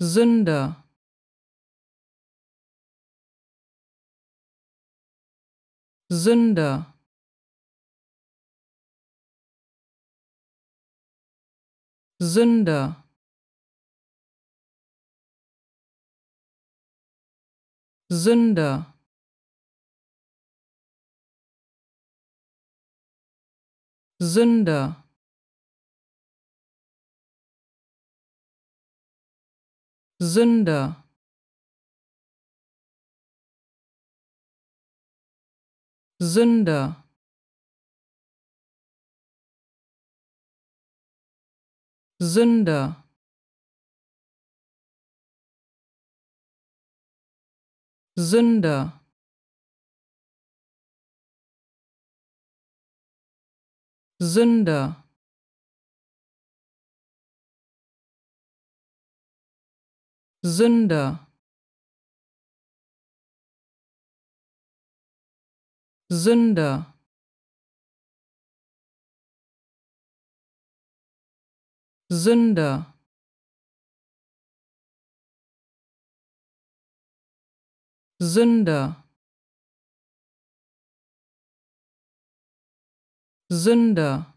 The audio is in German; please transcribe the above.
Sünde. Sünde. Sünde. Sünde. Sünde. Sünde. Sünde. Sünde. Sünde. Sünde. Sünde. Sünde. Sünde. Sünde. Sünde.